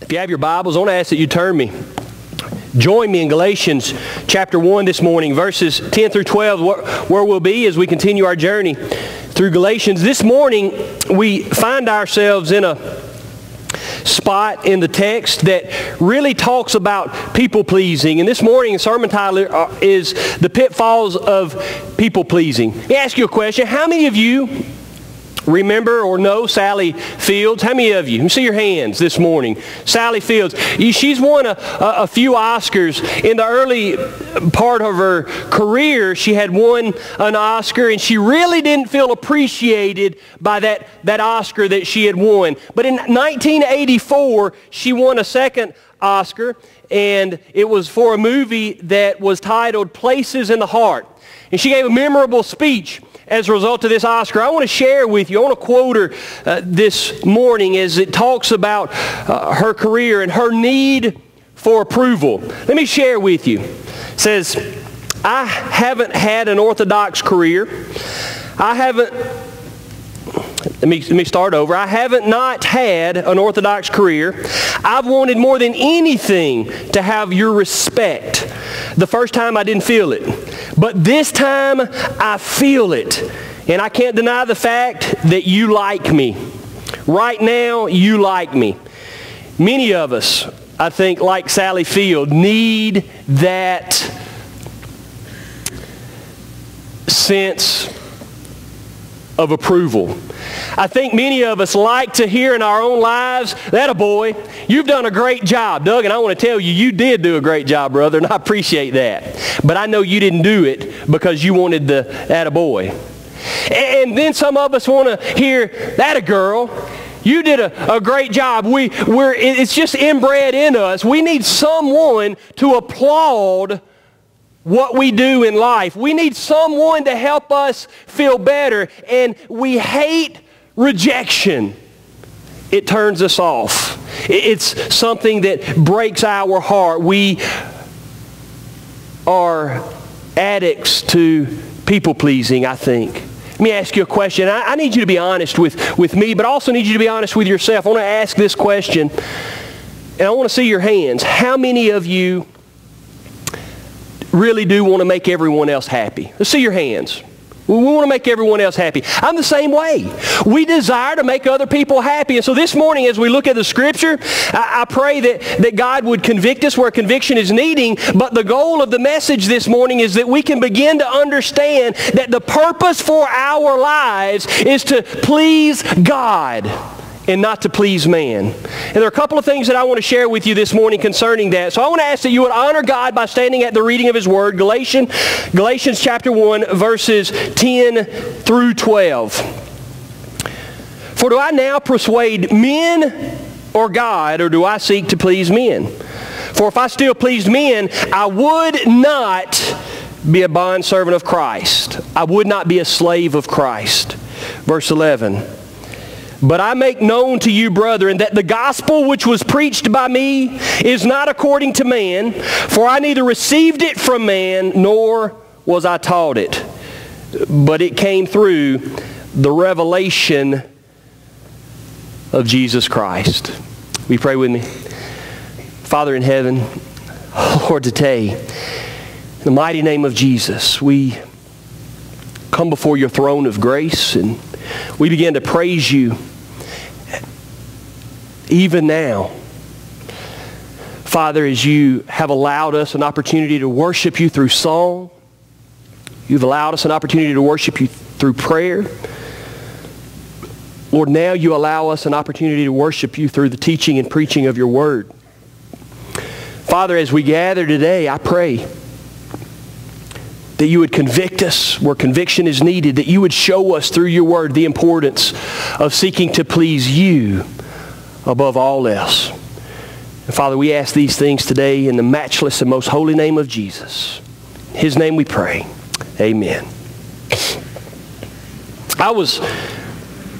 If you have your Bibles, I want to ask that you turn me. Join me in Galatians chapter 1 this morning, verses 10 through 12, where, we'll be as we continue our journey through Galatians. This morning, we find ourselves in a spot in the text that really talks about people pleasing. And this morning's sermon title is The Pitfalls of People Pleasing. Let me ask you a question. How many of you remember or know Sally Fields? How many of you? Let me see your hands this morning. Sally Fields. She's won a, a, a, few Oscars. In the early part of her career, she had won an Oscar, and she really didn't feel appreciated by that, that Oscar that she had won. But in 1984, she won a second Oscar, and it was for a movie that was titled Places in the Heart. And she gave a memorable speech as a result of this Oscar. I want to share with you, I want to quote her uh, this morning as it talks about uh, her career and her need for approval. Let me share with you. It says, I haven't had an orthodox career. I haven't let me, let me start over. I haven't not had an Orthodox career. I've wanted more than anything to have your respect. The first time I didn't feel it. But this time I feel it. And I can't deny the fact that you like me. Right now, you like me. Many of us, I think, like Sally Field, need that sense of approval. I think many of us like to hear in our own lives, that a boy, you've done a great job. Doug, and I want to tell you, you did do a great job, brother, and I appreciate that. But I know you didn't do it because you wanted the that a boy. And then some of us want to hear, that a girl, you did a, a great job. We, we're, it's just inbred in us. We need someone to applaud what we do in life. We need someone to help us feel better. And we hate rejection. It turns us off. It's something that breaks our heart. We are addicts to people pleasing, I think. Let me ask you a question. I, I, need you to be honest with, with me, but I also need you to be honest with yourself. I want to ask this question, and I want to see your hands. How many of you really do want to make everyone else happy? Let's see your hands. We want to make everyone else happy. I'm the same way. We desire to make other people happy. And so this morning, as we look at the scripture, I, I, pray that, that God would convict us where conviction is needing. But the goal of the message this morning is that we can begin to understand that the purpose for our lives is to please God and not to please man. And there are a couple of things that I want to share with you this morning concerning that. So I want to ask that you would honor God by standing at the reading of his word, Galatians, Galatians chapter 1, verses 10 through 12. For do I now persuade men or God, or do I seek to please men? For if I still pleased men, I would not be a bondservant of Christ. I would not be a slave of Christ. Verse 11. But I make known to you, brethren, that the gospel which was preached by me is not according to man, for I neither received it from man, nor was I taught it. But it came through the revelation of Jesus Christ. We pray with me? Father in heaven, Lord, today, in the mighty name of Jesus, we come before your throne of grace and we begin to praise you even now. Father, as you have allowed us an opportunity to worship you through song, you've allowed us an opportunity to worship you through prayer. Lord, now you allow us an opportunity to worship you through the teaching and preaching of your word. Father, as we gather today, I pray that you would convict us where conviction is needed, that you would show us through your word the importance of seeking to please you above all else. And Father, we ask these things today in the matchless and most holy name of Jesus. In his name we pray. Amen. I was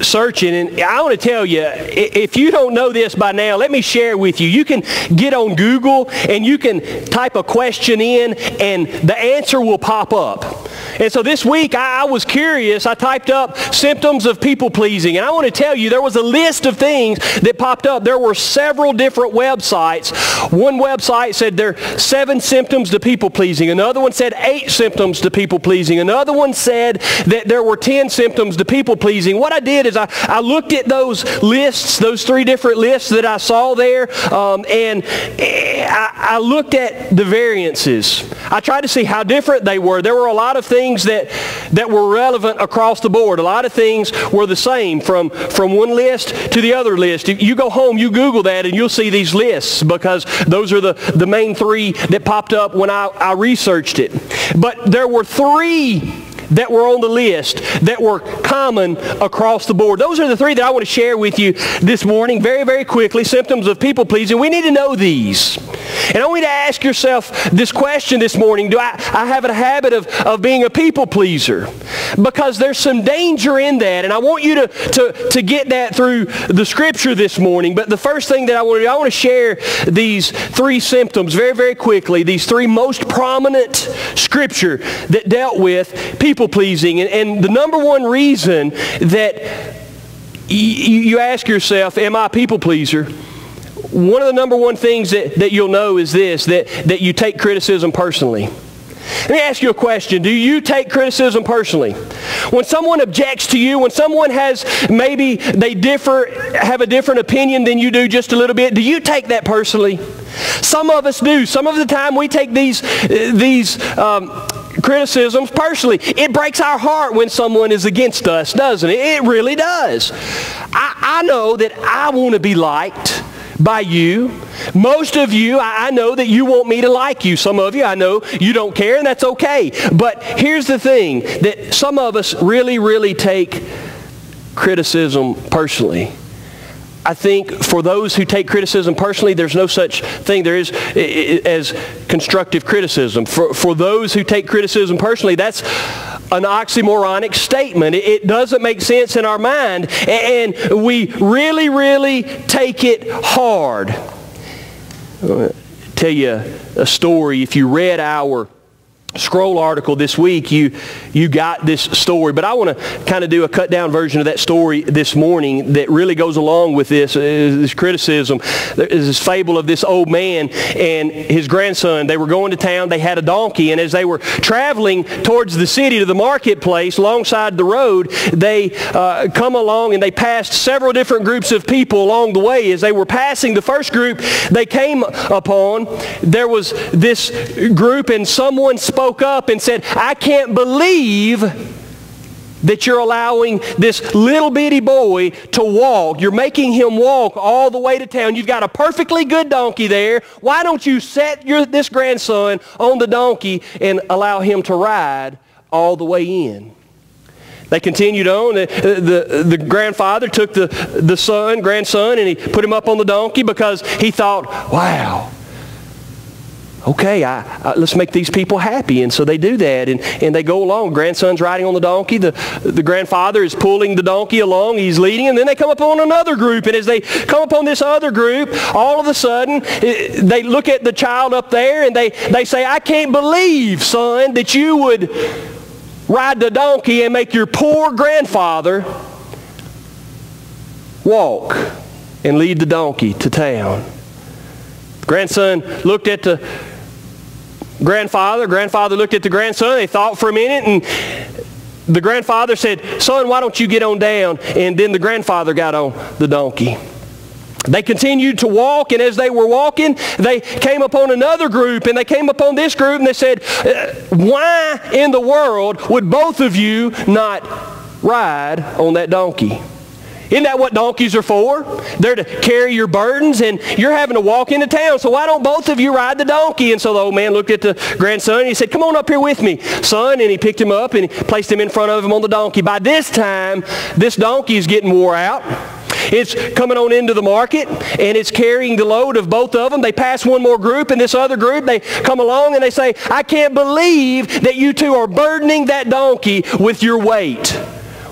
searching, and I want to tell you, if you don't know this by now, let me share with you. You can get on Google and you can type a question in, and the answer will pop up. And so this week I, was curious. I typed up symptoms of people pleasing. And I want to tell you there was a list of things that popped up. There were several different websites. One website said there are seven symptoms to people pleasing. Another one said eight symptoms to people pleasing. Another one said that there were 10 symptoms to people pleasing. What I did is I, I looked at those lists, those three different lists that I saw there, um, and I, I looked at the variances. I tried to see how different they were. There were a lot of things things that, that were relevant across the board. A lot of things were the same from, from one list to the other list. If you go home, you Google that, and you'll see these lists because those are the, the main three that popped up when I, I researched it. But there were three that were on the list that were common across the board. Those are the three that I want to share with you this morning very, very quickly. Symptoms of people pleasing. We need to know these. And I want you to ask yourself this question this morning. Do I, I have a habit of, of being a people pleaser? Because there's some danger in that. And I want you to, to, to get that through the scripture this morning. But the first thing that I want to do, I want to share these three symptoms very, very quickly. These three most prominent scripture that dealt with people pleasing. And, and the number one reason that you ask yourself, am I a people pleaser? One of the number one things that, that you'll know is this, that, that you take criticism personally. Let me ask you a question. Do you take criticism personally? When someone objects to you, when someone has maybe they differ, have a different opinion than you do just a little bit, do you take that personally? Some of us do. Some of the time we take these, these um, criticisms personally. It breaks our heart when someone is against us, doesn't it? It really does. I, I know that I want to be liked by you. Most of you, I, know that you want me to like you. Some of you, I know you don't care, and that's okay. But here's the thing, that some of us really, really take criticism personally. I think for those who take criticism personally, there's no such thing there is as constructive criticism. For, for those who take criticism personally, that's an oxymoronic statement. It doesn't make sense in our mind, and we really, really take it hard. I'll tell you a story. If you read our scroll article this week, you, you got this story. But I want to kind of do a cut down version of that story this morning that really goes along with this, uh, this criticism. There's this fable of this old man and his grandson. They were going to town. They had a donkey. And as they were traveling towards the city to the marketplace alongside the road, they uh, come along and they passed several different groups of people along the way. As they were passing the first group they came upon, there was this group and someone spoke up and said, I can't believe that you're allowing this little bitty boy to walk. You're making him walk all the way to town. You've got a perfectly good donkey there. Why don't you set your, this grandson on the donkey and allow him to ride all the way in? They continued on. The, the, the, grandfather took the, the son, grandson, and he put him up on the donkey because he thought, wow, okay, I, I, let's make these people happy. And so they do that, and, and they go along. Grandson's riding on the donkey. The, the grandfather is pulling the donkey along. He's leading, and then they come upon another group. And as they come upon this other group, all of a sudden, they look at the child up there, and they, they say, I can't believe, son, that you would ride the donkey and make your poor grandfather walk and lead the donkey to town. Grandson looked at the grandfather. Grandfather looked at the grandson. They thought for a minute and the grandfather said, son, why don't you get on down? And then the grandfather got on the donkey. They continued to walk, and as they were walking, they came upon another group, and they came upon this group, and they said, uh, why in the world would both of you not ride on that donkey? Isn't that what donkeys are for? They're to carry your burdens, and you're having to walk into town. So why don't both of you ride the donkey? And so the old man looked at the grandson, and he said, come on up here with me, son. And he picked him up, and he placed him in front of him on the donkey. By this time, this donkey is getting wore out. It's coming on into the market and it's carrying the load of both of them. They pass one more group and this other group, they come along and they say, I can't believe that you two are burdening that donkey with your weight.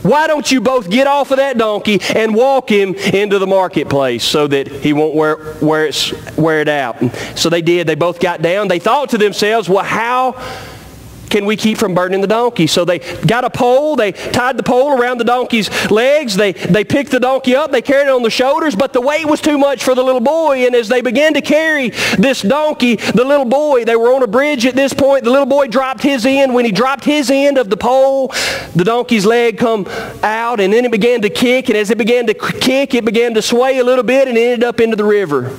Why don't you both get off of that donkey and walk him into the marketplace so that he won't wear, wear, it, wear it out? So they did. They both got down. They thought to themselves, well, how can we keep from burning the donkey? So they got a pole, they tied the pole around the donkey's legs, they, they picked the donkey up, they carried it on the shoulders, but the weight was too much for the little boy. And as they began to carry this donkey, the little boy, they were on a bridge at this point, the little boy dropped his end. When he dropped his end of the pole, the donkey's leg come out, and then it began to kick, and as it began to kick, it began to sway a little bit and ended up into the river,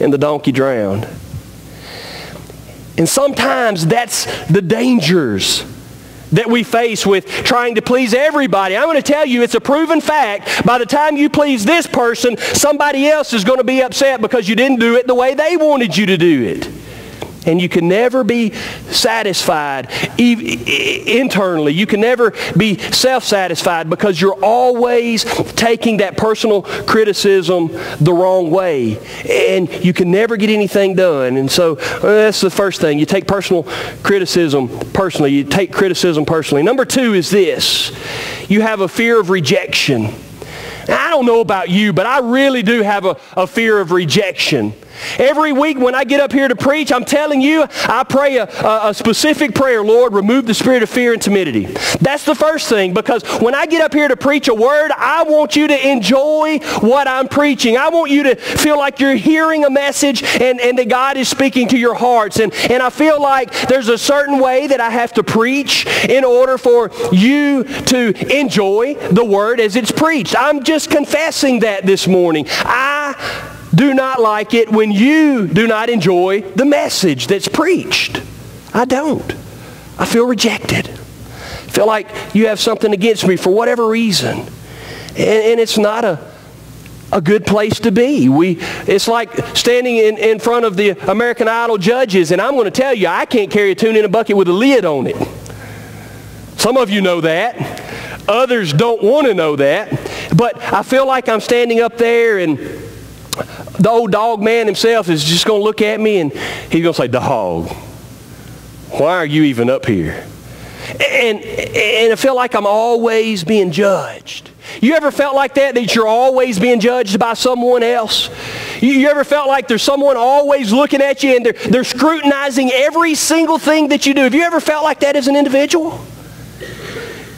and the donkey drowned. And sometimes that's the dangers that we face with trying to please everybody. I'm going to tell you, it's a proven fact. By the time you please this person, somebody else is going to be upset because you didn't do it the way they wanted you to do it. And you can never be satisfied internally. You can never be self-satisfied because you're always taking that personal criticism the wrong way. And you can never get anything done. And so uh, that's the first thing. You take personal criticism personally. You take criticism personally. Number two is this. You have a fear of rejection. I don't know about you, but I really do have a, a fear of rejection. Every week when I get up here to preach, I'm telling you, I pray a, a, a, specific prayer, Lord, remove the spirit of fear and timidity. That's the first thing because when I get up here to preach a word, I want you to enjoy what I'm preaching. I want you to feel like you're hearing a message and, and that God is speaking to your hearts. And, and I feel like there's a certain way that I have to preach in order for you to enjoy the word as it's preached. I'm just confessing that this morning. I do not like it when you do not enjoy the message that's preached. I don't. I feel rejected. I feel like you have something against me for whatever reason. And, and it's not a, a good place to be. We, it's like standing in, in front of the American Idol judges, and I'm going to tell you, I can't carry a tune in a bucket with a lid on it. Some of you know that. Others don't want to know that. But I feel like I'm standing up there and the old dog man himself is just going to look at me and he's going to say, dog, why are you even up here? And, and I feel like I'm always being judged. You ever felt like that, that you're always being judged by someone else? You, you ever felt like there's someone always looking at you and they're, they're scrutinizing every single thing that you do? Have you ever felt like that as an individual?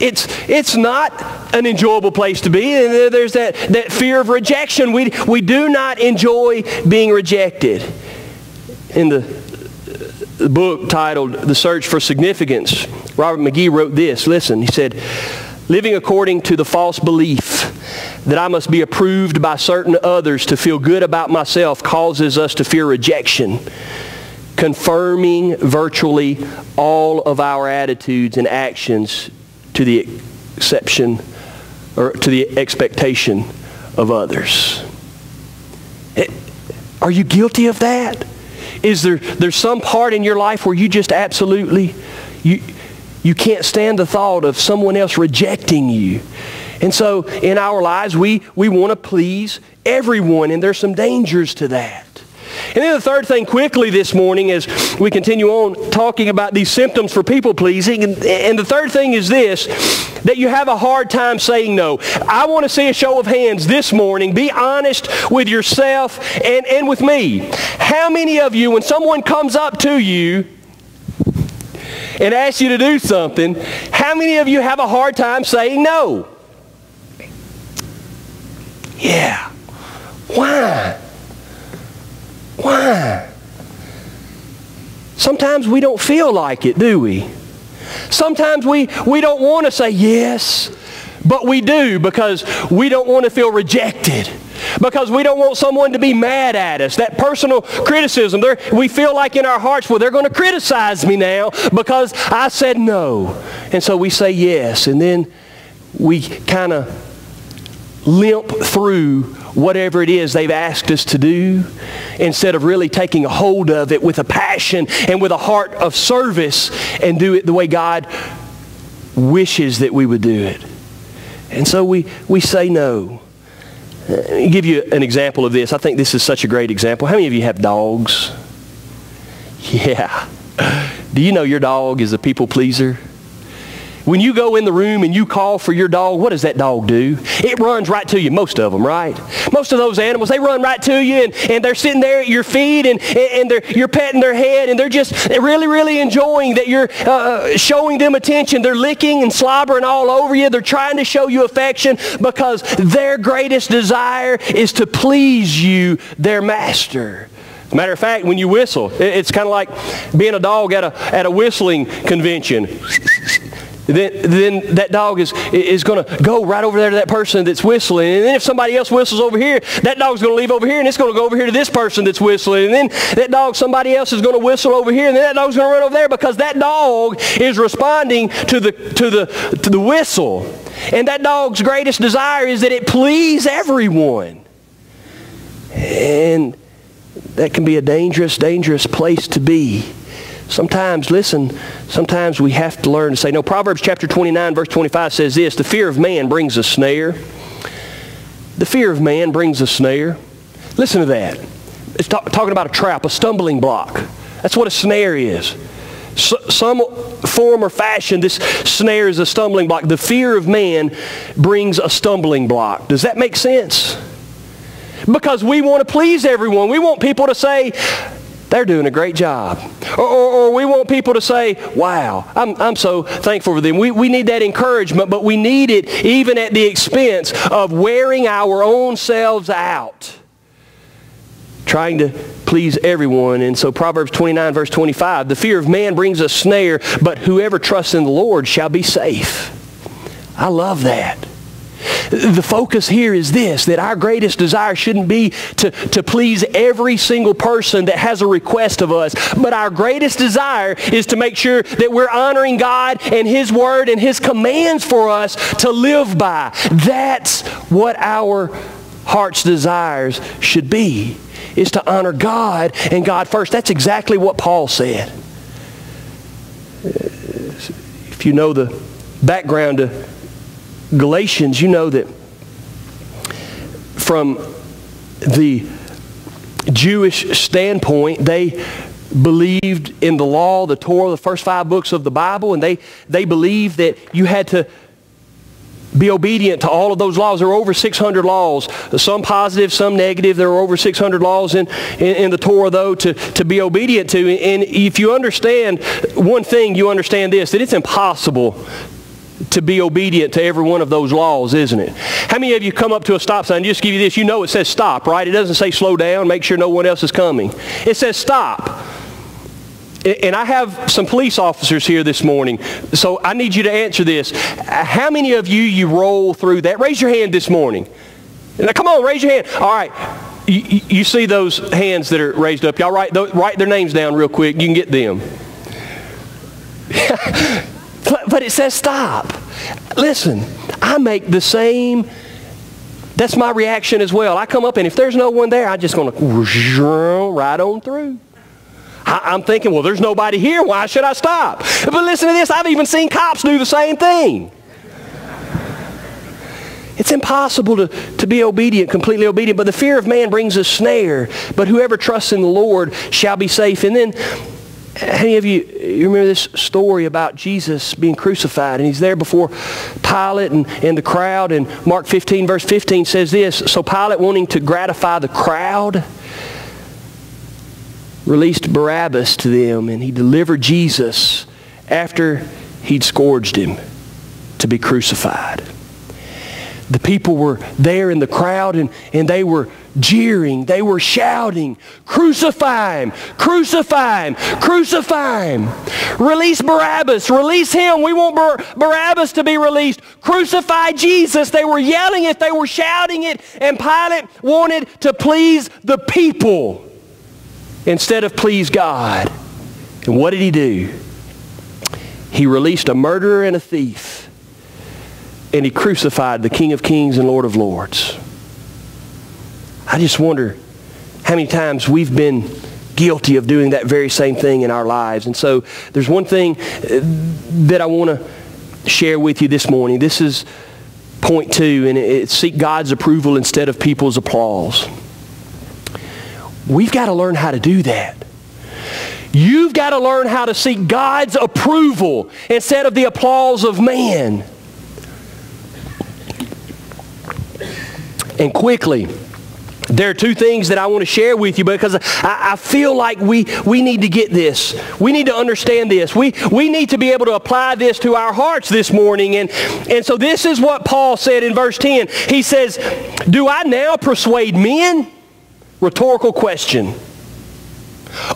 It's, it's not an enjoyable place to be. And there's that, that fear of rejection. We, we do not enjoy being rejected. In the, the book titled The Search for Significance, Robert McGee wrote this. Listen, he said, living according to the false belief that I must be approved by certain others to feel good about myself causes us to fear rejection confirming virtually all of our attitudes and actions to the exception or to the expectation of others. Eh, are you guilty of that? Is there there's some part in your life where you just absolutely you you can't stand the thought of someone else rejecting you. And so in our lives we we want to please everyone and there's some dangers to that. And then the third thing quickly this morning as we continue on talking about these symptoms for people pleasing. And, and the third thing is this, that you have a hard time saying no. I want to see a show of hands this morning. Be honest with yourself and, and with me. How many of you, when someone comes up to you and asks you to do something, how many of you have a hard time saying no? Yeah. Why? Why? Sometimes we don't feel like it, do we? Sometimes we, we don't want to say yes, but we do because we don't want to feel rejected. Because we don't want someone to be mad at us. That personal criticism, we feel like in our hearts, well, they're going to criticize me now because I said no. And so we say yes. And then we kind of limp through whatever it is they've asked us to do instead of really taking a hold of it with a passion and with a heart of service and do it the way God wishes that we would do it. And so we, we say no. Give you an example of this. I think this is such a great example. How many of you have dogs? Yeah. Do you know your dog is a people pleaser? When you go in the room and you call for your dog, what does that dog do? It runs right to you, most of them, right? Most of those animals, they run right to you and, and they're sitting there at your feet and, and they're, you're petting their head and they're just really, really enjoying that you're uh, uh, showing them attention. They're licking and slobbering all over you. They're trying to show you affection because their greatest desire is to please you, their master. Matter of fact, when you whistle, it's kind of like being a dog at a, at a whistling convention then, then that dog is, is going to go right over there to that person that's whistling. And then if somebody else whistles over here, that dog's going to leave over here and it's going to go over here to this person that's whistling. And then that dog, somebody else is going to whistle over here and then that dog's going to run over there because that dog is responding to the, to the, to the whistle. And that dog's greatest desire is that it please everyone. And that can be a dangerous, dangerous place to be. Sometimes, listen, sometimes we have to learn to say, no, Proverbs chapter 29, verse 25 says this, the fear of man brings a snare. The fear of man brings a snare. Listen to that. It's talking about a trap, a stumbling block. That's what a snare is. So, some form or fashion, this snare is a stumbling block. The fear of man brings a stumbling block. Does that make sense? Because we want to please everyone. We want people to say, they're doing a great job. Or, or, or, we want people to say, wow, I'm, I'm so thankful for them. We, we need that encouragement, but we need it even at the expense of wearing our own selves out. Trying to please everyone. And so Proverbs 29 verse 25, the fear of man brings a snare, but whoever trusts in the Lord shall be safe. I love that. The focus here is this, that our greatest desire shouldn't be to, to please every single person that has a request of us, but our greatest desire is to make sure that we're honoring God and His Word and His commands for us to live by. That's what our heart's desires should be, is to honor God and God first. That's exactly what Paul said. If you know the background to Galatians, you know that from the Jewish standpoint, they believed in the law, the Torah, the first five books of the Bible, and they, they believed that you had to be obedient to all of those laws. There are over 600 laws, some positive, some negative. There are over 600 laws in, in, in, the Torah, though, to, to be obedient to. And if you understand one thing, you understand this, that it's impossible to be obedient to every one of those laws, isn't it? How many of you come up to a stop sign, just give you this, you know it says stop, right? It doesn't say slow down, make sure no one else is coming. It says stop. And I have some police officers here this morning, so I need you to answer this. How many of you, you roll through that? Raise your hand this morning. Now, come on, raise your hand. All right. You, you see those hands that are raised up. Y'all write, write their names down real quick. You can get them. But, it says stop. Listen, I make the same that's my reaction as well. I come up and if there's no one there, I'm just going to right on through. I, am thinking, well, there's nobody here. Why should I stop? But listen to this. I've even seen cops do the same thing. It's impossible to, to be obedient, completely obedient. But the fear of man brings a snare. But whoever trusts in the Lord shall be safe. And then any of you, you remember this story about Jesus being crucified and he's there before Pilate and, and the crowd and Mark 15 verse 15 says this, so Pilate wanting to gratify the crowd released Barabbas to them and he delivered Jesus after he'd scourged him to be crucified. The people were there in the crowd and, and they were jeering. They were shouting, Crucify him! Crucify him! Crucify him! Release Barabbas! Release him! We want Bar- Barabbas to be released! Crucify Jesus! They were yelling it. They were shouting it. And Pilate wanted to please the people instead of please God. And what did he do? He released a murderer and a thief. And he crucified the King of Kings and Lord of Lords. I just wonder how many times we've been guilty of doing that very same thing in our lives. And so there's one thing uh, that I want to share with you this morning. This is point two, and it's seek God's approval instead of people's applause. We've got to learn how to do that. You've got to learn how to seek God's approval instead of the applause of man. And quickly, there are two things that I want to share with you because I, I, feel like we, we need to get this. We need to understand this. We, we need to be able to apply this to our hearts this morning. And, and so this is what Paul said in verse 10. He says, Do I now persuade men? Rhetorical question.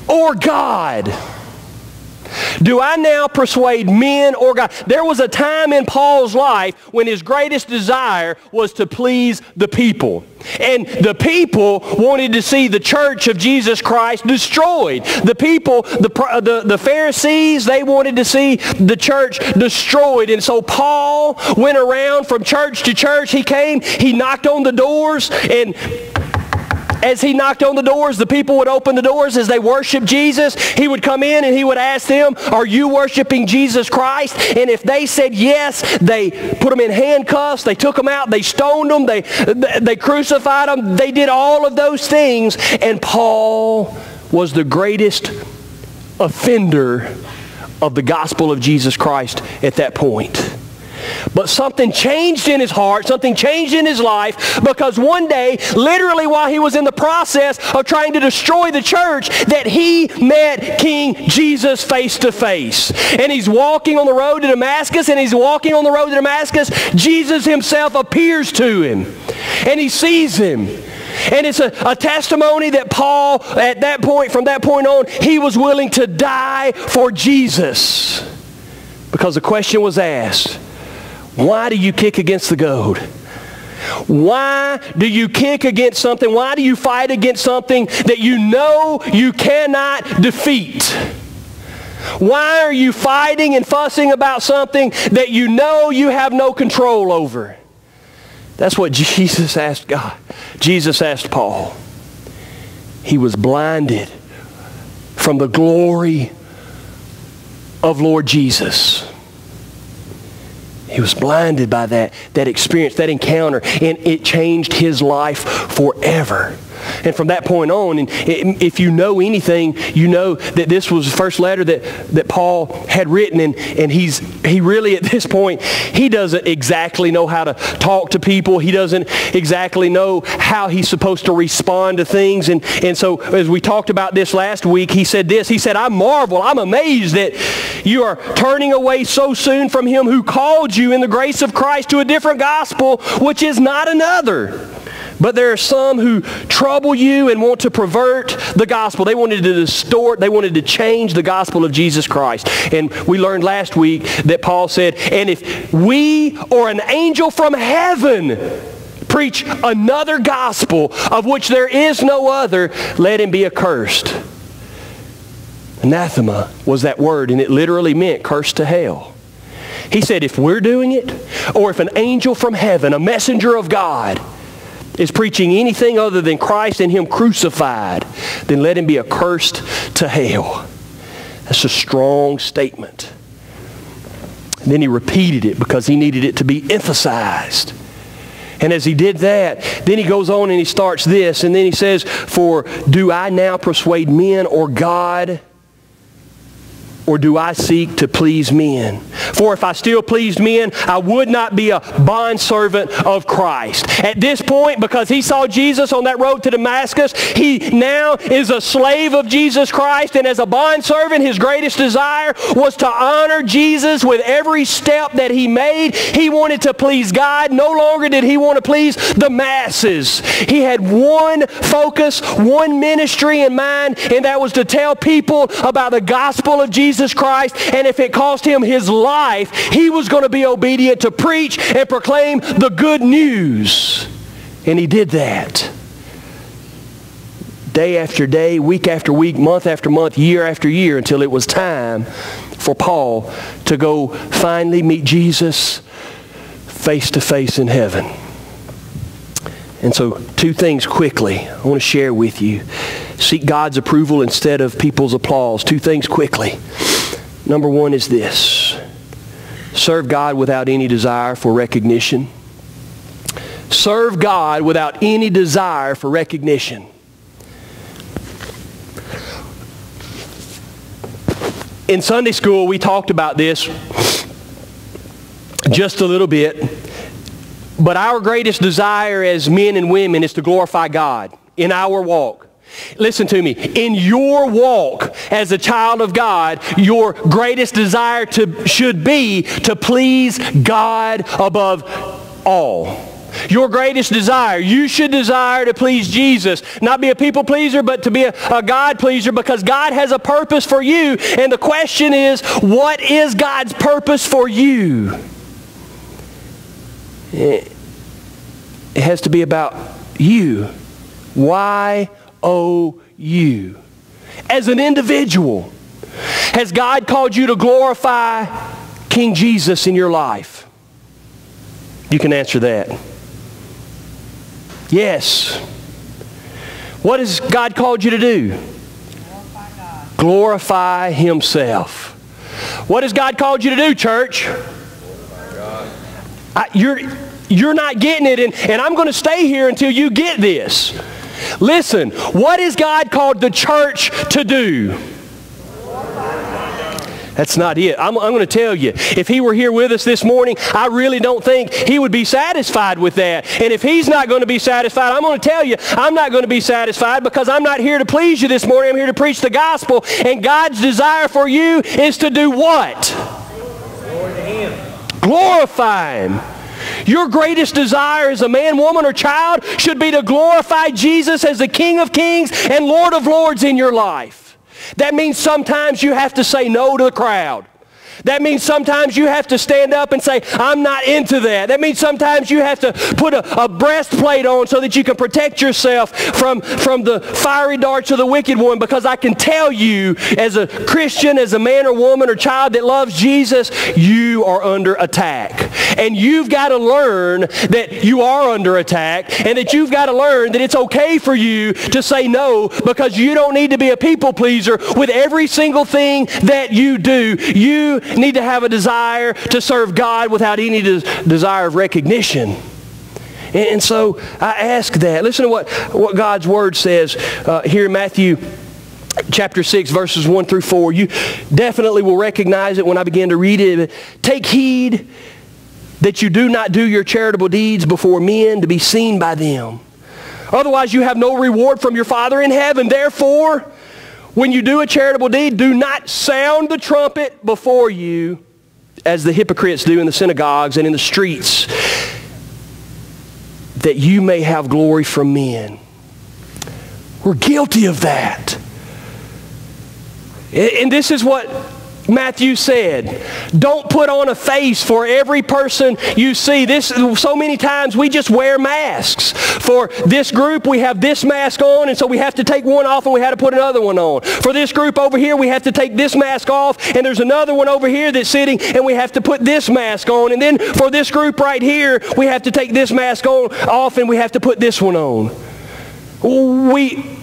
Or God? Do I now persuade men or God? There was a time in Paul's life when his greatest desire was to please the people. And the people wanted to see the church of Jesus Christ destroyed. The people, the, the, the Pharisees, they wanted to see the church destroyed. And so Paul went around from church to church. He came, he knocked on the doors, and as he knocked on the doors, the people would open the doors as they worshiped Jesus. He would come in and he would ask them, are you worshiping Jesus Christ? And if they said yes, they put them in handcuffs. They took them out. They stoned them. They, they crucified them. They did all of those things. And Paul was the greatest offender of the gospel of Jesus Christ at that point. But something changed in his heart, something changed in his life because one day, literally while he was in the process of trying to destroy the church, that he met King Jesus face to face. And he's walking on the road to Damascus, and he's walking on the road to Damascus. Jesus himself appears to him, and he sees him. And it's a, a, testimony that Paul, at that point, from that point on, he was willing to die for Jesus. Because the question was asked, why do you kick against the goad? Why do you kick against something? Why do you fight against something that you know you cannot defeat? Why are you fighting and fussing about something that you know you have no control over? That's what Jesus asked God. Jesus asked Paul. He was blinded from the glory of Lord Jesus. He was blinded by that, that experience, that encounter, and it changed his life forever. And from that point on, and if you know anything, you know that this was the first letter that, that Paul had written. And, and he's, he really, at this point, he doesn't exactly know how to talk to people. He doesn't exactly know how he's supposed to respond to things. And, and so as we talked about this last week, he said this. He said, I marvel, I'm amazed that you are turning away so soon from him who called you in the grace of Christ to a different gospel, which is not another. But there are some who trouble you and want to pervert the gospel. They wanted to distort, they wanted to change the gospel of Jesus Christ. And we learned last week that Paul said, and if we or an angel from heaven preach another gospel of which there is no other, let him be accursed. Anathema was that word, and it literally meant cursed to hell. He said, if we're doing it, or if an angel from heaven, a messenger of God, is preaching anything other than Christ and Him crucified, then let him be accursed to hell. That's a strong statement. And then he repeated it because he needed it to be emphasized. And as he did that, then he goes on and he starts this, and then he says, For do I now persuade men or God? Or do I seek to please men? For if I still pleased men, I would not be a bondservant of Christ. At this point, because he saw Jesus on that road to Damascus, he now is a slave of Jesus Christ, and as a bondservant, his greatest desire was to honor Jesus with every step that he made. He wanted to please God. No longer did he want to please the masses. He had one focus, one ministry in mind, and that was to tell people about the gospel of Jesus Jesus Christ, and if it cost him his life, he was going to be obedient to preach and proclaim the good news. And he did that. Day after day, week after week, month after month, year after year, until it was time for Paul to go finally meet Jesus face to face in heaven. And so, two things quickly I want to share with you. Seek God's approval instead of people's applause. Two things quickly. Number one is this serve God without any desire for recognition. Serve God without any desire for recognition. in Sunday school, we talked about this just a little bit. But our greatest desire as men and women is to glorify God in our walk. Listen to me. In your walk as a child of God, your greatest desire to, should be to please God above all. Your greatest desire. You should desire to please Jesus. Not be a people pleaser, but to be a, a, God pleaser because God has a purpose for you. And the question is, what is God's purpose for you? It has to be about you. Why oh you? As an individual, has God called you to glorify King Jesus in your life? You can answer that. Yes. What has God called you to do? Glorify, Glorify Himself. What has God called you to do, church? I, you're, you're not getting it, and, and I'm going to stay here until you get this. Listen, what is God called the church to do? That's not it. I'm, I'm going to tell you, if he were here with us this morning, I really don't think he would be satisfied with that. And if he's not going to be satisfied, I'm going to tell you, I'm not going to be satisfied because I'm not here to please you this morning. I'm here to preach the gospel. And God's desire for you is to do what? Glorify him. Your greatest desire as a man, woman, or child should be to glorify Jesus as the King of kings and Lord of lords in your life. That means sometimes you have to say no to the crowd. That means sometimes you have to stand up and say, I'm not into that. That means sometimes you have to put a, a, breastplate on so that you can protect yourself from, from the fiery darts of the wicked one. Because I can tell you, as a Christian, as a man or woman or child that loves Jesus, you are under attack. And you've got to learn that you are under attack and that you've got to learn that it's okay for you to say no because you don't need to be a people pleaser with every single thing that you do. You need to have a desire to serve God without any des- desire of recognition. And, and, so I ask that. Listen to what, what God's Word says uh, here in Matthew chapter 6, verses 1 through 4. You definitely will recognize it when I begin to read it. Take heed that you do not do your charitable deeds before men to be seen by them. Otherwise, you have no reward from your Father in heaven. Therefore, when you do a charitable deed, do not sound the trumpet before you as the hypocrites do in the synagogues and in the streets, that you may have glory from men. We're guilty of that. And this is what Matthew said, don't put on a face for every person you see. This so many times we just wear masks. For this group we have this mask on and so we have to take one off and we have to put another one on. For this group over here we have to take this mask off and there's another one over here that's sitting and we have to put this mask on. And then for this group right here we have to take this mask on off and we have to put this one on. We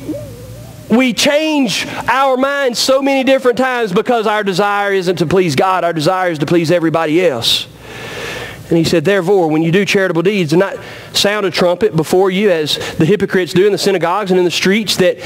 we change our minds so many different times because our desire isn't to please God. Our desire is to please everybody else. And he said, therefore, when you do charitable deeds, do not sound a trumpet before you as the hypocrites do in the synagogues and in the streets that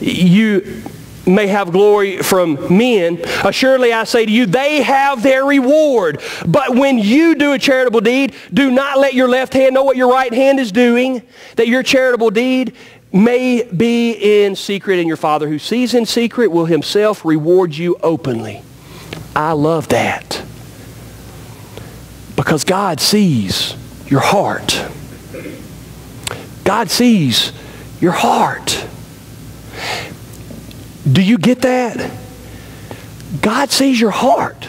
you may have glory from men. Assuredly, I say to you, they have their reward. But when you do a charitable deed, do not let your left hand know what your right hand is doing, that your charitable deed may be in secret, and your Father who sees in secret will himself reward you openly. I love that. Because God sees your heart. God sees your heart. Do you get that? God sees your heart.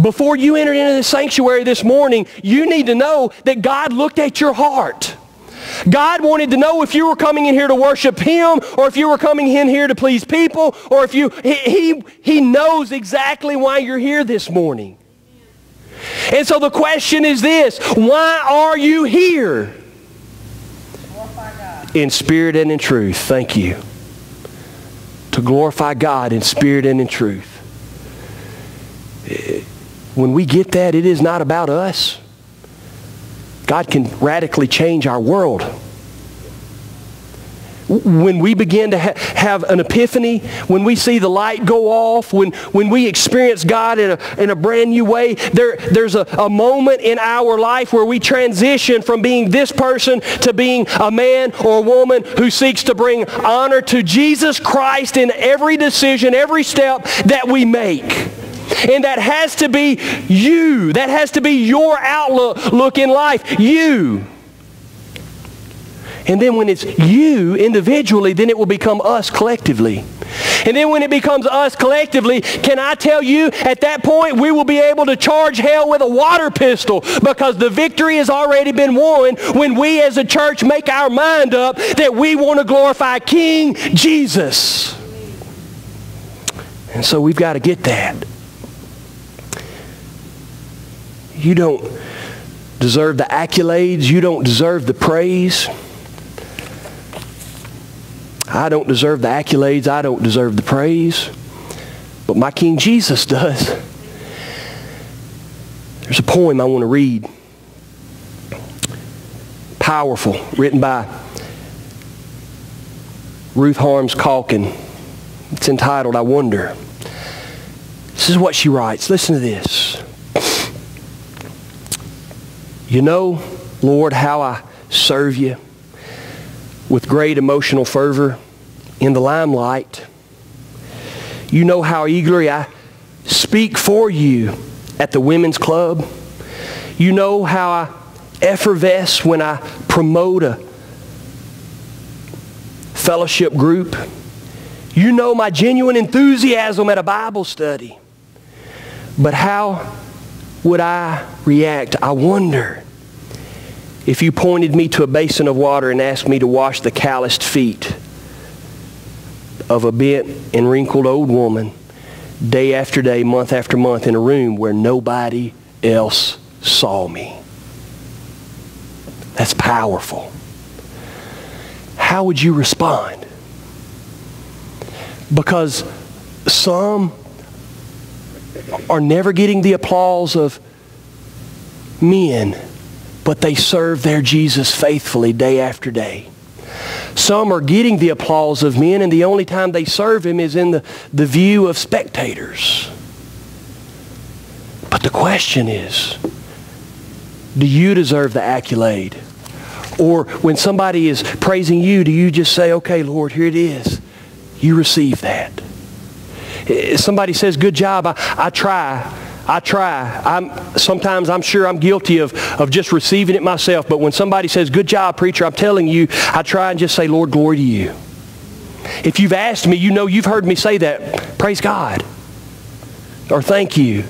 Before you entered into the sanctuary this morning, you need to know that God looked at your heart. God wanted to know if you were coming in here to worship Him or if you were coming in here to please people or if you, He, he, he knows exactly why you're here this morning. And so the question is this, why are you here? In spirit and in truth. Thank you. To glorify God in spirit and in truth. When we get that, it is not about us. God can radically change our world. when we begin to ha- have an epiphany, when we see the light go off, when, when we experience God in a, in a brand new way, there, there's a, a moment in our life where we transition from being this person to being a man or a woman who seeks to bring honor to Jesus Christ in every decision, every step that we make. And that has to be you. That has to be your outlook look in life. You. And then when it's you individually, then it will become us collectively. And then when it becomes us collectively, can I tell you, at that point, we will be able to charge hell with a water pistol because the victory has already been won when we as a church make our mind up that we want to glorify King Jesus. And so we've got to get that. You don't deserve the accolades. You don't deserve the praise. I don't deserve the accolades. I don't deserve the praise. But my King Jesus does. There's a poem I want to read. Powerful, written by Ruth Harms Calkin. It's entitled, I Wonder. This is what she writes. Listen to this. You know, Lord, how I serve you with great emotional fervor in the limelight. You know how eagerly I speak for you at the women's club. You know how I effervesce when I promote a fellowship group. You know my genuine enthusiasm at a Bible study. But how would I react? I wonder if you pointed me to a basin of water and asked me to wash the calloused feet of a bent and wrinkled old woman day after day, month after month in a room where nobody else saw me. That's powerful. How would you respond? Because some are never getting the applause of men but they serve their Jesus faithfully day after day. Some are getting the applause of men, and the only time they serve him is in the, the view of spectators. But the question is, do you deserve the accolade? Or when somebody is praising you, do you just say, okay, Lord, here it is. You receive that. Eh, somebody says, good job, I, I try. I try. I'm, sometimes I'm sure I'm guilty of, of just receiving it myself. But when somebody says, good job, preacher, I'm telling you, I try and just say, Lord, glory to you. If you've asked me, you know you've heard me say that. Praise God. Or thank you.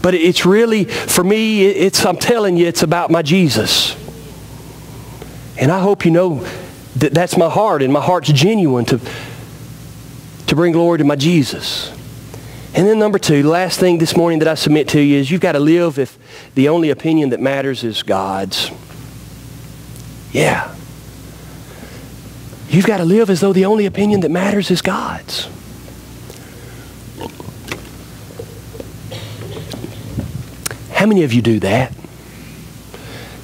But it's really, for me, it's, I'm telling you, it's about my Jesus. And I hope you know that that's my heart, and my heart's genuine to, to bring glory to my Jesus. And then number two, last thing this morning that I submit to you is you've got to live if the only opinion that matters is God's. Yeah. You've got to live as though the only opinion that matters is God's. How many of you do that?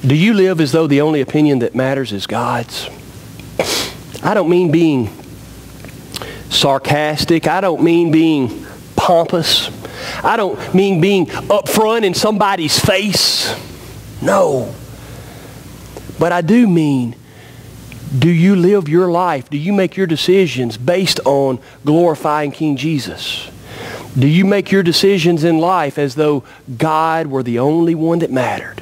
Do you live as though the only opinion that matters is God's? I don't mean being sarcastic. I don't mean being pompous. I don't mean being upfront in somebody's face. No. But I do mean, do you live your life? Do you make your decisions based on glorifying King Jesus? Do you make your decisions in life as though God were the only one that mattered?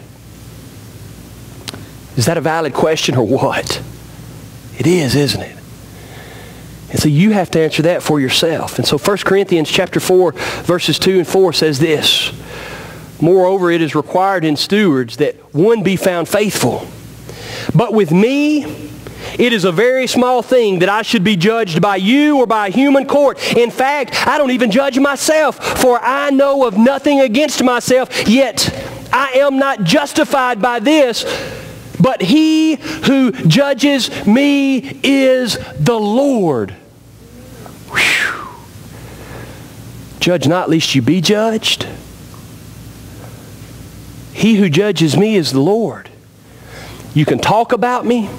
Is that a valid question or what? It is, isn't it? And so you have to answer that for yourself. And so 1 Corinthians chapter 4, verses 2 and 4 says this. Moreover, it is required in stewards that one be found faithful. But with me, it is a very small thing that I should be judged by you or by a human court. In fact, I don't even judge myself, for I know of nothing against myself, yet I am not justified by this but he who judges me is the Lord. Whew. Judge not, lest you be judged. He who judges me is the Lord. You can talk about me.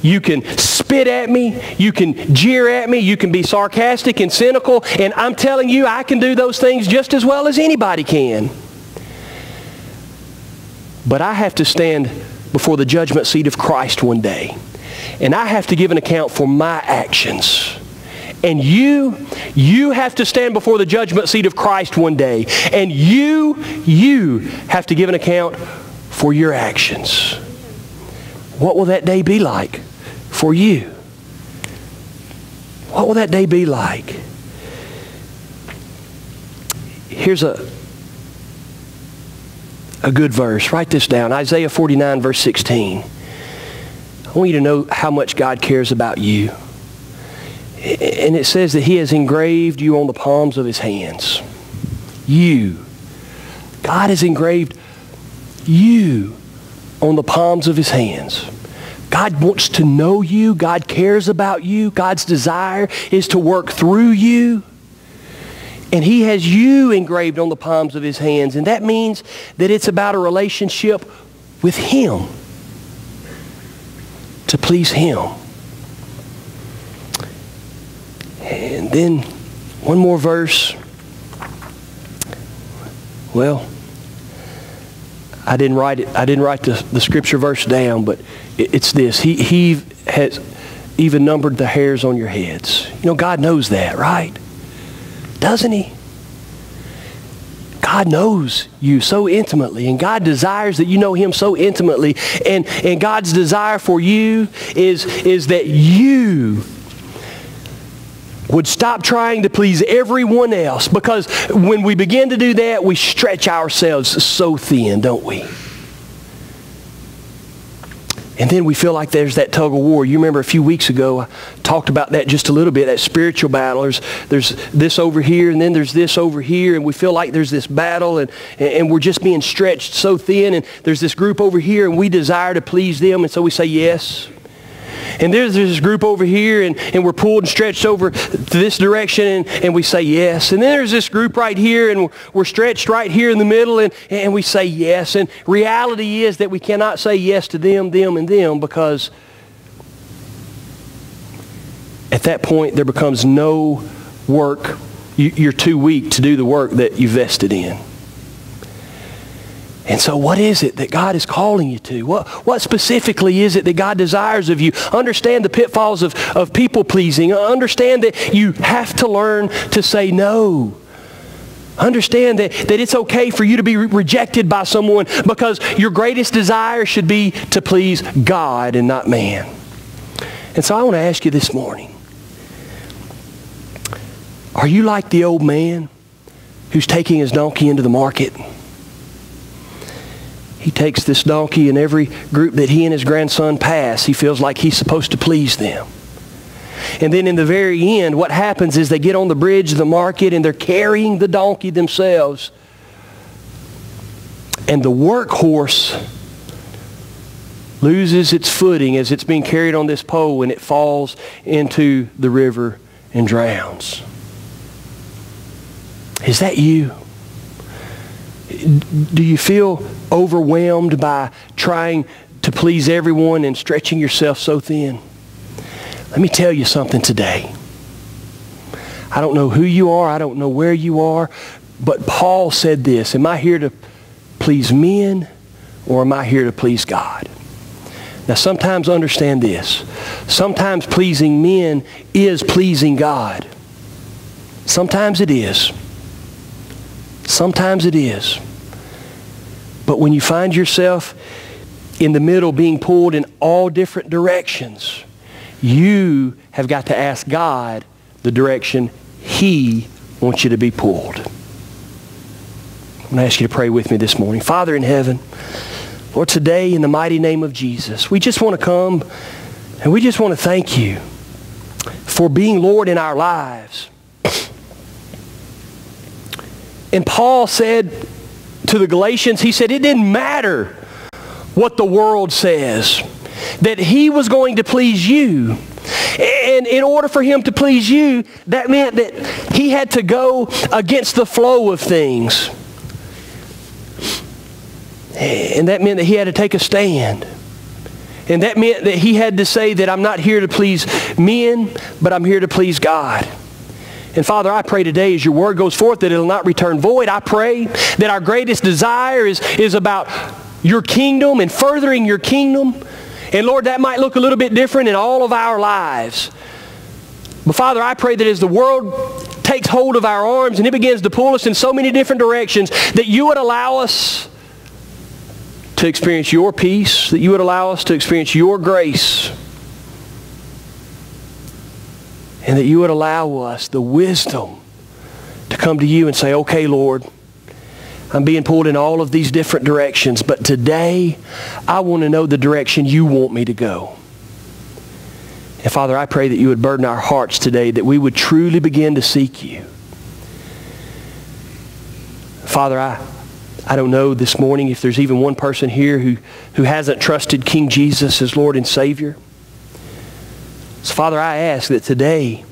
You can spit at me. You can jeer at me. You can be sarcastic and cynical. And I'm telling you, I can do those things just as well as anybody can. But I have to stand before the judgment seat of Christ one day. And I have to give an account for my actions. And you, you have to stand before the judgment seat of Christ one day. And you, you have to give an account for your actions. What will that day be like for you? What will that day be like? Here's a, a good verse. Write this down. Isaiah 49, verse 16. I want you to know how much God cares about you. And it says that he has engraved you on the palms of his hands. You. God has engraved you on the palms of his hands. God wants to know you. God cares about you. God's desire is to work through you. And he has you engraved on the palms of his hands. And that means that it's about a relationship with him. To please him. And then one more verse. Well, I didn't write it. I didn't write the, the scripture verse down, but it, it's this. He, he has even numbered the hairs on your heads. You know, God knows that, right? Doesn't he? God knows you so intimately, and God desires that you know him so intimately. And, and God's desire for you is, is that you would stop trying to please everyone else because when we begin to do that, we stretch ourselves so thin, don't we? And then we feel like there's that tug of war. You remember a few weeks ago, I talked about that just a little bit, that spiritual battle. There's, there's this over here, and then there's this over here, and we feel like there's this battle, and, and we're just being stretched so thin, and there's this group over here, and we desire to please them, and so we say yes. And there's, this group over here, and, and we're pulled and stretched over to this direction, and, and we say yes. And then there's this group right here, and we're, we're stretched right here in the middle, and, and we say yes. And reality is that we cannot say yes to them, them, and them because at that point there becomes no work. You're too weak to do the work that you vested in. And so what is it that God is calling you to? What, what specifically is it that God desires of you? Understand the pitfalls of, of people pleasing. Understand that you have to learn to say no. Understand that, that it's okay for you to be re- rejected by someone because your greatest desire should be to please God and not man. And so I want to ask you this morning, are you like the old man who's taking his donkey into the market? He takes this donkey and every group that he and his grandson pass, he feels like he's supposed to please them. And then in the very end, what happens is they get on the bridge of the market and they're carrying the donkey themselves. And the workhorse loses its footing as it's being carried on this pole and it falls into the river and drowns. Is that you? Do you feel overwhelmed by trying to please everyone and stretching yourself so thin? Let me tell you something today. I don't know who you are. I don't know where you are. But Paul said this, am I here to please men or am I here to please God? Now sometimes understand this. Sometimes pleasing men is pleasing God. Sometimes it is. Sometimes it is. But when you find yourself in the middle being pulled in all different directions, you have got to ask God the direction he wants you to be pulled. I'm going to ask you to pray with me this morning. Father in heaven, Lord, today in the mighty name of Jesus, we just want to come and we just want to thank you for being Lord in our lives. And Paul said to the Galatians, he said it didn't matter what the world says, that he was going to please you. And in order for him to please you, that meant that he had to go against the flow of things. And that meant that he had to take a stand. And that meant that he had to say that I'm not here to please men, but I'm here to please God. And Father, I pray today as your word goes forth that it'll not return void. I pray that our greatest desire is, is about your kingdom and furthering your kingdom. And Lord, that might look a little bit different in all of our lives. But Father, I pray that as the world takes hold of our arms and it begins to pull us in so many different directions, that you would allow us to experience your peace, that you would allow us to experience your grace, and that you would allow us the wisdom to come to you and say, okay, Lord, I'm being pulled in all of these different directions, but today I want to know the direction you want me to go. And Father, I pray that you would burden our hearts today, that we would truly begin to seek you. Father, I, I don't know this morning if there's even one person here who, who hasn't trusted King Jesus as Lord and Savior. So, Father, I ask that today,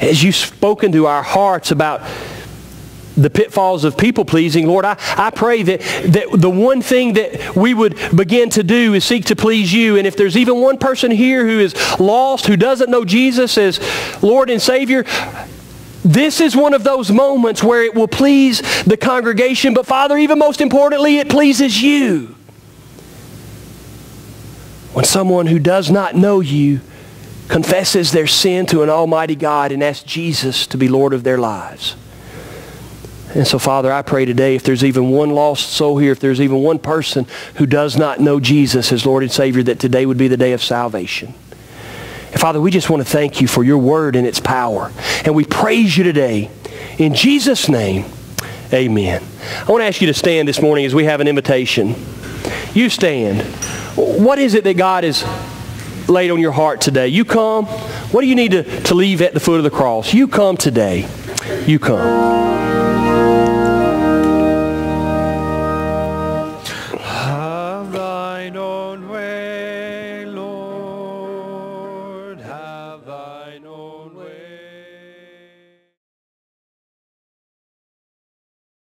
as you've spoken to our hearts about the pitfalls of people pleasing, Lord, I, I pray that, that the one thing that we would begin to do is seek to please you. And if there's even one person here who is lost, who doesn't know Jesus as Lord and Savior, this is one of those moments where it will please the congregation, but Father, even most importantly, it pleases you. When someone who does not know you confesses their sin to an almighty God and asks Jesus to be Lord of their lives. And so, Father, I pray today if there's even one lost soul here, if there's even one person who does not know Jesus as Lord and Savior, that today would be the day of salvation. And Father, we just want to thank you for your word and its power. And we praise you today. In Jesus' name, amen. I want to ask you to stand this morning as we have an invitation. You stand. What is it that God has laid on your heart today? You come. What do you need to, to leave at the foot of the cross? You come today. You come.